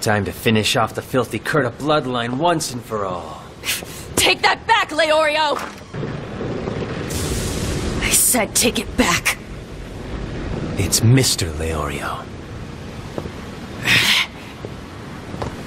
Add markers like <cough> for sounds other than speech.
Time to finish off the filthy Kurta bloodline once and for all. <laughs> Take that back, Leorio! I said take it back. It's Mr. Leorio.